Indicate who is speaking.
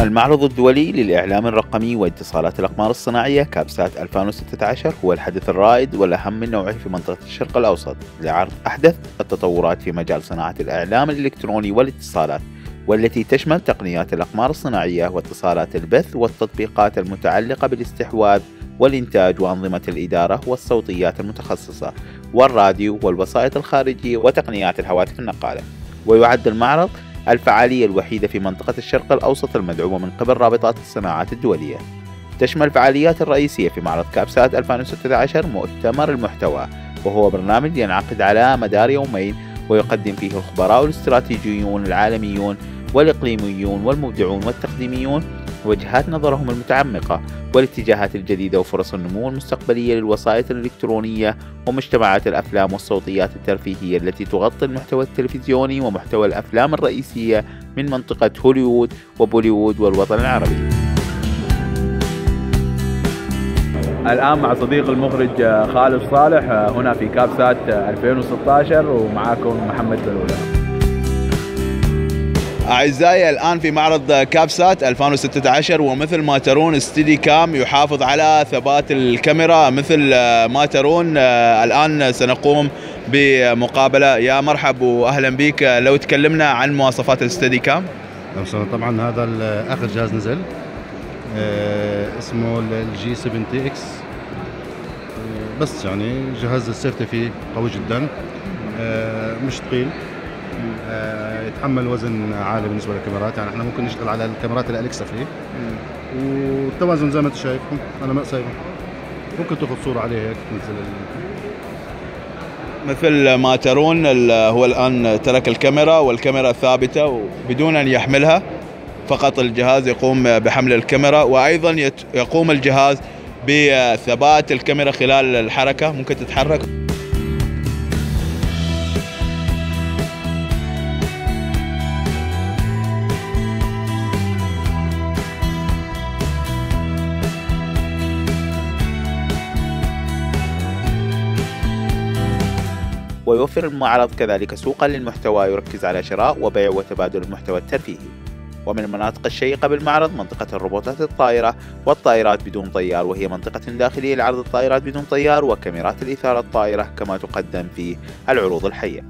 Speaker 1: المعرض الدولي للإعلام الرقمي واتصالات الأقمار الصناعية كابسات 2016 هو الحدث الرائد والأهم من نوعه في منطقة الشرق الأوسط. لعرض أحدث التطورات في مجال صناعة الإعلام الإلكتروني والاتصالات والتي تشمل تقنيات الأقمار الصناعية واتصالات البث والتطبيقات المتعلقة بالاستحواذ والإنتاج وأنظمة الإدارة والصوتيات المتخصصة والراديو والوسائط الخارجية وتقنيات الهواتف النقالة. ويعد المعرض الفعالية الوحيدة في منطقة الشرق الأوسط المدعومة من قبل رابطات الصناعات الدولية. تشمل الفعاليات الرئيسية في معرض كابسات 2016 مؤتمر المحتوى وهو برنامج ينعقد على مدار يومين ويقدم فيه الخبراء الاستراتيجيون العالميون والإقليميون والمبدعون والتقديميون وجهات نظرهم المتعمقة والاتجاهات الجديدة وفرص النمو المستقبلية للوسائط الإلكترونية ومجتمعات الأفلام والصوتيات الترفيهية التي تغطي المحتوى التلفزيوني ومحتوى الأفلام الرئيسية من منطقة هوليوود وبوليوود والوطن العربي.
Speaker 2: الآن مع صديق المخرج خالد صالح هنا في كابسات 2016 ومعاكم محمد بلولة
Speaker 3: أعزائي الآن في معرض كابسات 2016 ومثل ما ترون ستيدي كام يحافظ على ثبات الكاميرا مثل ما ترون الآن سنقوم بمقابلة. يا مرحب وأهلا بك. لو تكلمنا عن مواصفات ال Steadicam؟
Speaker 4: طبعا هذا آخر جهاز نزل اسمه ال G 70 X. بس يعني جهاز ال safety فيه قوي جدا. مش ثقيل يتحمل وزن عالي بالنسبة للكاميرات. يعني إحنا ممكن نشتغل على الكاميرات ال Alexa فيه. والتوازن زي ما أنت شايف أنا ما سايبه ممكن تاخذ صورة عليه هيك تنزل
Speaker 3: مثل ما ترون هو الآن ترك الكاميرا والكاميرا ثابتة بدون أن يحملها فقط الجهاز يقوم بحمل الكاميرا وأيضا يقوم الجهاز بثبات الكاميرا خلال الحركة. ممكن تتحرك.
Speaker 1: ويوفر المعرض كذلك سوقا للمحتوى يركز على شراء وبيع وتبادل المحتوى الترفيهي. ومن المناطق الشيقة بالمعرض منطقة الروبوتات الطائرة والطائرات بدون طيار وهي منطقة داخلية لعرض الطائرات بدون طيار وكاميرات الإثارة الطائرة كما تقدم في العروض الحية.